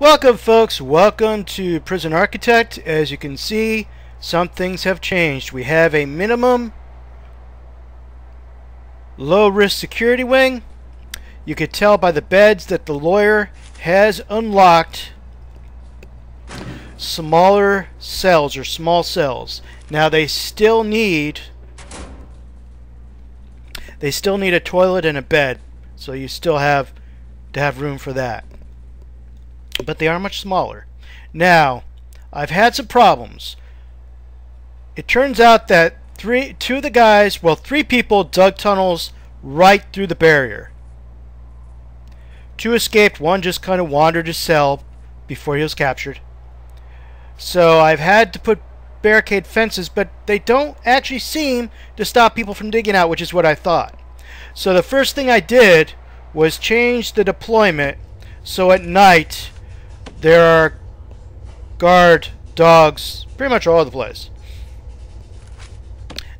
Welcome folks, welcome to Prison Architect. As you can see, some things have changed. We have a minimum low risk security wing. You could tell by the beds that the lawyer has unlocked smaller cells or small cells. Now they still need they still need a toilet and a bed. So you still have to have room for that. But they are much smaller. Now, I've had some problems. It turns out that three two of the guys, well three people dug tunnels right through the barrier. Two escaped, one just kind of wandered his cell before he was captured. So I've had to put barricade fences, but they don't actually seem to stop people from digging out, which is what I thought. So the first thing I did was change the deployment so at night there are guard dogs pretty much all over the place.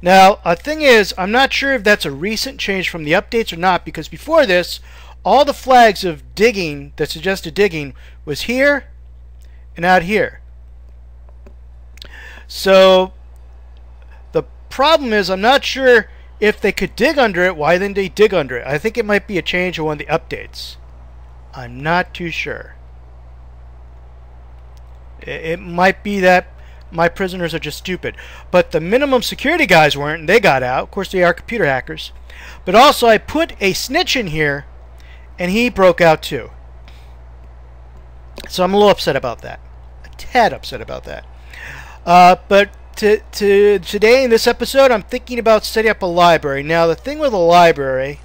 Now, a thing is, I'm not sure if that's a recent change from the updates or not, because before this, all the flags of digging that suggested digging was here and out here. So the problem is I'm not sure if they could dig under it, why didn't they dig under it? I think it might be a change in one of the updates. I'm not too sure. It might be that my prisoners are just stupid. But the minimum security guys weren't, and they got out. Of course, they are computer hackers. But also, I put a snitch in here, and he broke out too. So I'm a little upset about that. A tad upset about that. Uh, but to, to today in this episode, I'm thinking about setting up a library. Now, the thing with a library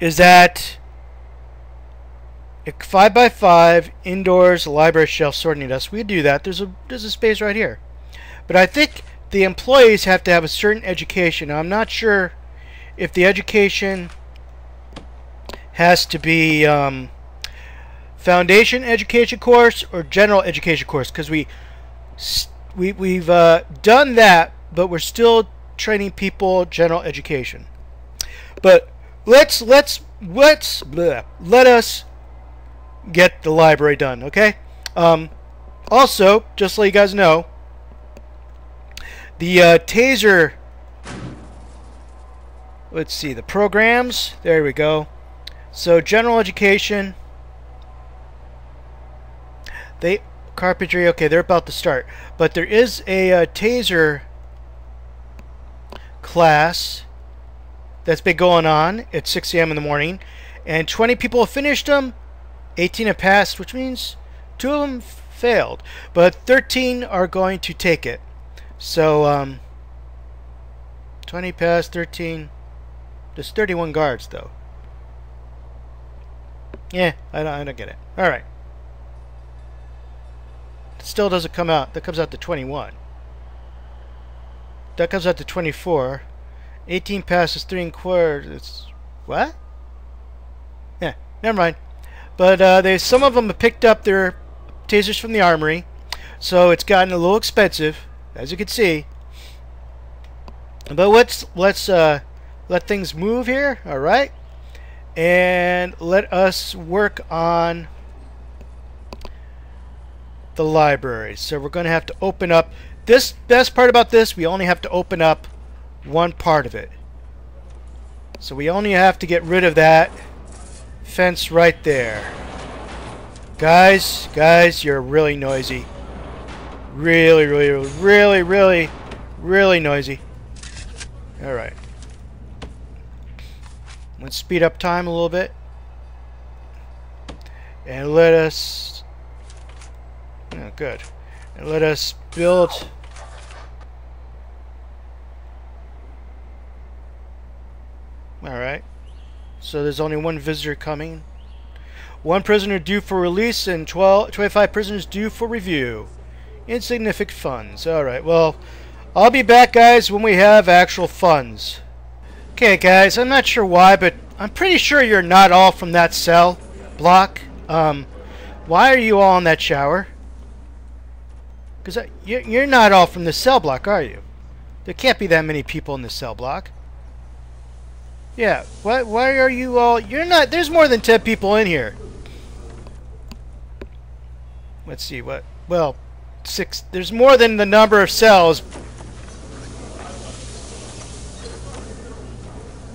is that five by five indoors library shelf sorting desk. We do that. There's a there's a space right here, but I think the employees have to have a certain education. I'm not sure if the education has to be. Um, foundation education course or general education course because we we we've uh, done that, but we're still training people general education. But let's let's let's bleh, let us get the library done, okay? Um, also, just so you guys know, the uh, taser. Let's see the programs. There we go. So general education they carpentry. Okay, they're about to start, but there is a uh, taser class that's been going on at 6 a.m. in the morning, and 20 people have finished them. 18 have passed, which means two of them failed, but 13 are going to take it. So, um, 20 passed, 13. There's 31 guards, though. Yeah, I don't, I don't get it. All right still doesn't come out. That comes out to 21. That comes out to 24. 18 passes 3 and quarters. It's what? Yeah, never mind. But uh, they some of them have picked up their tasers from the armory. So it's gotten a little expensive, as you can see. But let's let's uh, let things move here, all right? And let us work on the library. So we're going to have to open up this best part about this, we only have to open up one part of it. So we only have to get rid of that fence right there. Guys, guys, you're really noisy. Really, really, really, really, really noisy. Alright. Let's speed up time a little bit. And let us Oh, good. And let us build... Alright. So there's only one visitor coming. One prisoner due for release and 12, 25 prisoners due for review. Insignificant funds. Alright, well, I'll be back, guys, when we have actual funds. Okay, guys, I'm not sure why, but I'm pretty sure you're not all from that cell block. Um, why are you all in that shower? Because you're not all from the cell block, are you? There can't be that many people in the cell block. Yeah, why, why are you all... You're not... There's more than 10 people in here. Let's see, what... Well, six... There's more than the number of cells.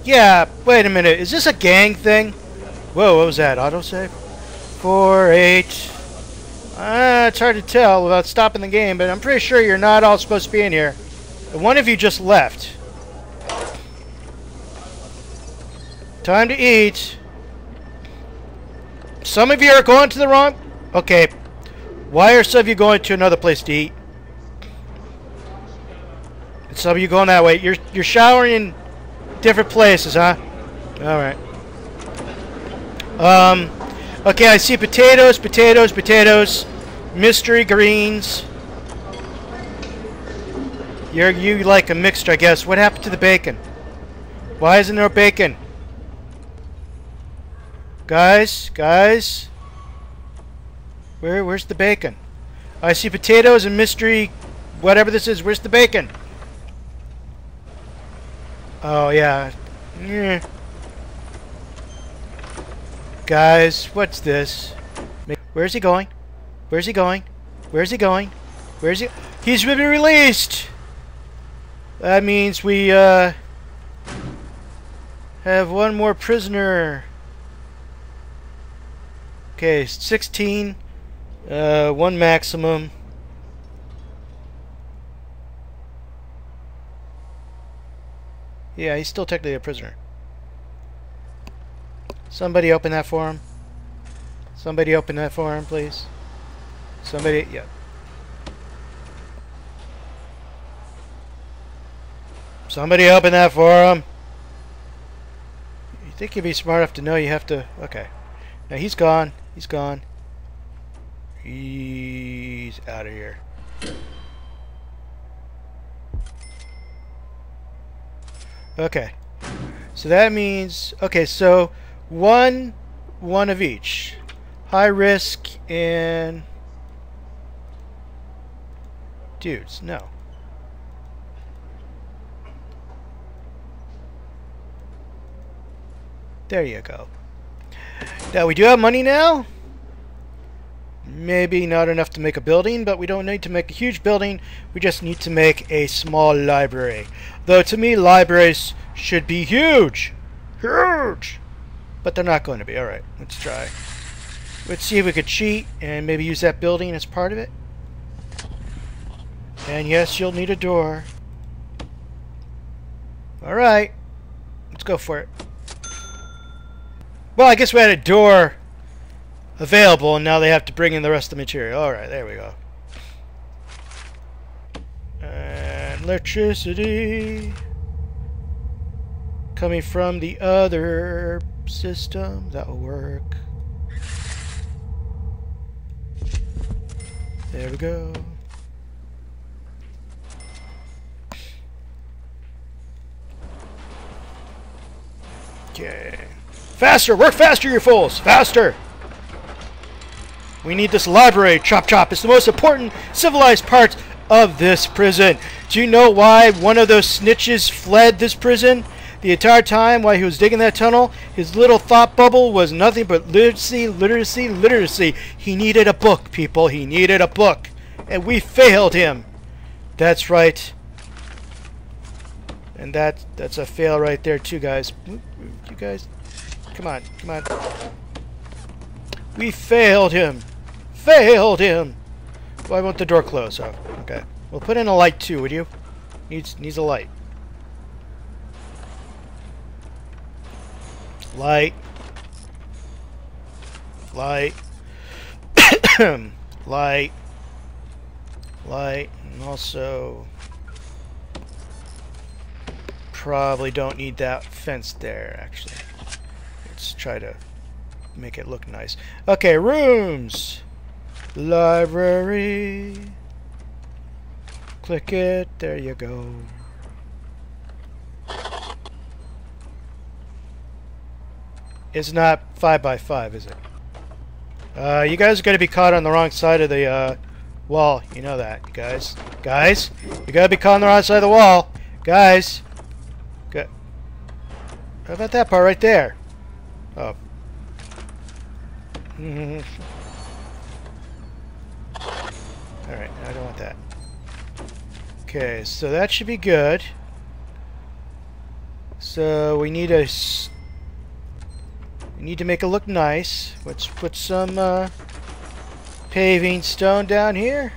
Yeah, wait a minute. Is this a gang thing? Whoa, what was that? Autosave? Four, eight... Uh, it's hard to tell without stopping the game, but I'm pretty sure you're not all supposed to be in here. One of you just left. Time to eat. Some of you are going to the wrong... Okay. Why are some of you going to another place to eat? And some of you going that way. You're, you're showering in different places, huh? Alright. Um... Okay, I see potatoes, potatoes, potatoes, mystery greens. You're you like a mixture, I guess. What happened to the bacon? Why isn't there bacon? Guys, guys. Where where's the bacon? I see potatoes and mystery whatever this is. Where's the bacon? Oh yeah. Yeah. Guys, what's this? Where's he going? Where's he going? Where's he going? Where's he? He's been released! That means we, uh... Have one more prisoner. Okay, 16. Uh, one maximum. Yeah, he's still technically a prisoner. Somebody open that for him. Somebody open that for him, please. Somebody, yeah. Somebody open that for him. You think you'd be smart enough to know you have to... Okay. Now he's gone. He's gone. He's out of here. Okay. So that means... Okay, so one, one of each. High risk and... Dudes, no. There you go. Now, we do have money now. Maybe not enough to make a building, but we don't need to make a huge building. We just need to make a small library. Though, to me, libraries should be huge. Huge! But they're not going to be. Alright, let's try. Let's see if we could cheat and maybe use that building as part of it. And yes, you'll need a door. Alright. Let's go for it. Well, I guess we had a door available, and now they have to bring in the rest of the material. Alright, there we go. And electricity coming from the other system. That will work. There we go. Okay. Faster! Work faster, you fools! Faster! We need this library, Chop Chop. It's the most important civilized part of this prison. Do you know why one of those snitches fled this prison? The entire time while he was digging that tunnel, his little thought bubble was nothing but literacy, literacy, literacy. He needed a book, people. He needed a book. And we failed him. That's right. And that that's a fail right there too, guys. You guys, come on, come on. We failed him. Failed him. Why won't the door close? Oh, okay. We'll put in a light too, would you? Needs needs a light. Light. Light. Light. Light. And also... Probably don't need that fence there, actually. Try to make it look nice. Okay, rooms! Library. Click it. There you go. It's not 5 by 5 is it? Uh, you guys are going to be caught on the wrong side of the uh, wall. You know that, guys. Guys, you got to be caught on the wrong side of the wall. Guys. Good. How about that part right there? Oh. Alright, I don't want that. Okay, so that should be good. So we need a... We need to make it look nice. Let's put some uh, paving stone down here.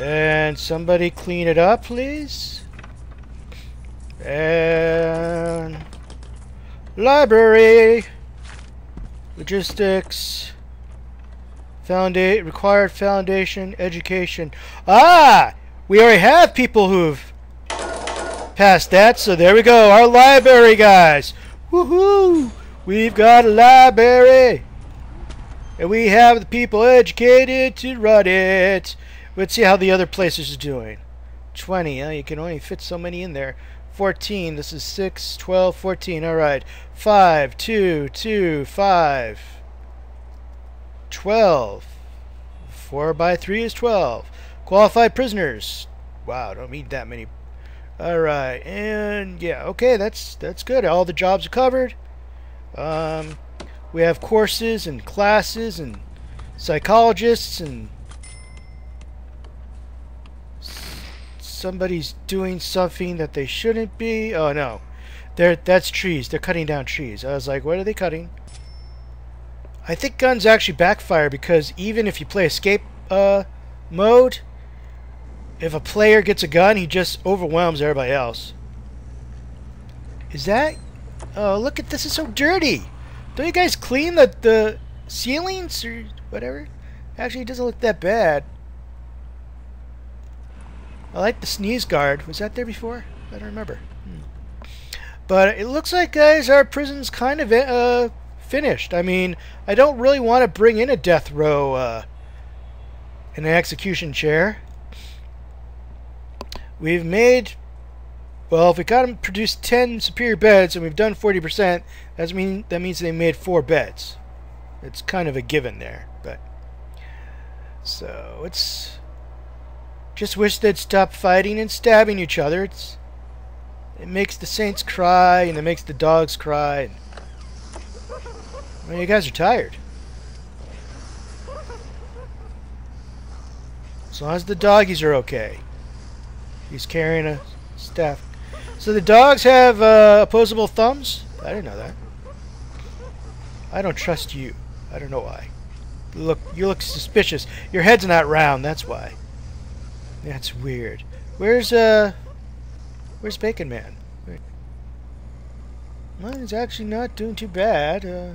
And somebody clean it up, please. And library, logistics, foundation, required foundation, education. Ah, we already have people who've passed that, so there we go. Our library guys. Woohoo! We've got a library. And we have the people educated to run it. Let's see how the other places are doing. 20, huh? you can only fit so many in there. 14, this is 6, 12, 14, alright. 5, 2, 2, 5. 12. 4 by 3 is 12. Qualified prisoners. Wow, don't need that many. Alright, and yeah, okay, that's that's good. All the jobs are covered. Um, we have courses and classes and psychologists and somebody's doing something that they shouldn't be. Oh no, they're that's trees. They're cutting down trees. I was like, what are they cutting? I think guns actually backfire because even if you play escape uh, mode, if a player gets a gun, he just overwhelms everybody else. Is that? Oh, look at this! Is so dirty. Don't you guys clean the the ceilings or whatever? Actually, it doesn't look that bad. I like the sneeze guard. Was that there before? I don't remember. But it looks like, guys, our prison's kind of uh, finished. I mean, I don't really want to bring in a death row uh, an execution chair. We've made, well, if we got them produced 10 superior beds and we've done 40%, that, mean, that means they made 4 beds. It's kind of a given there, but... So, it's just wish they'd stop fighting and stabbing each other. It's it makes the saints cry and it makes the dogs cry. Well, you guys are tired. As long as the doggies are okay. He's carrying a staff. So the dogs have uh, opposable thumbs? I didn't know that. I don't trust you. I don't know why. Look, you look suspicious. Your head's not round, that's why. That's weird. Where's, uh... Where's Bacon Man? Wait. Well, he's actually not doing too bad. Uh,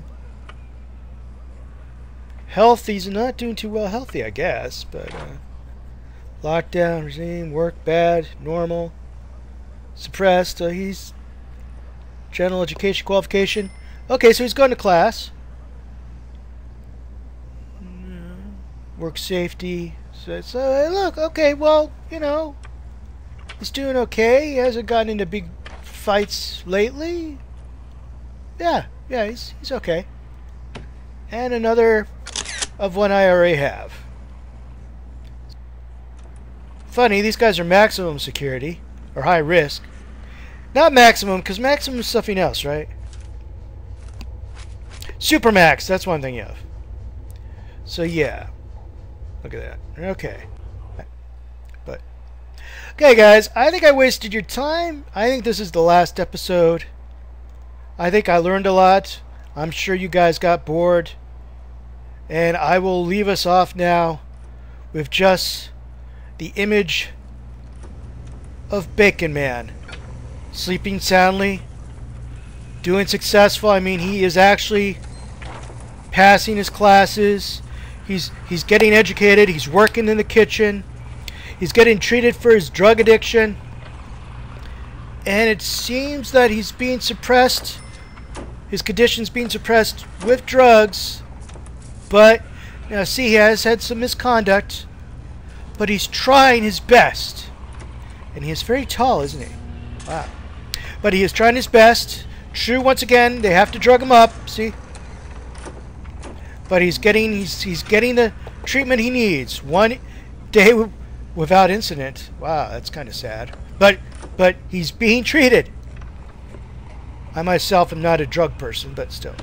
health, he's not doing too well healthy, I guess. But, uh... Lockdown, regime, work bad, normal. Suppressed, uh, he's... General education qualification. Okay, so he's going to class. Work safety, so, so look, okay, well, you know, he's doing okay. He hasn't gotten into big fights lately. Yeah, yeah, he's he's okay. And another of one I already have. Funny, these guys are maximum security or high risk. Not maximum, because maximum is something else, right? Supermax, that's one thing you have. So yeah. Look at that. Okay. But Okay guys, I think I wasted your time. I think this is the last episode. I think I learned a lot. I'm sure you guys got bored. And I will leave us off now with just the image of Bacon Man sleeping soundly, doing successful. I mean, he is actually passing his classes. He's he's getting educated. He's working in the kitchen. He's getting treated for his drug addiction. And it seems that he's being suppressed. His condition's being suppressed with drugs. But now see, he has had some misconduct. But he's trying his best. And he is very tall, isn't he? Wow. But he is trying his best. True, once again, they have to drug him up. See? But he's getting he's he's getting the treatment he needs. One day without incident. Wow, that's kind of sad. but but he's being treated. I myself am not a drug person, but still.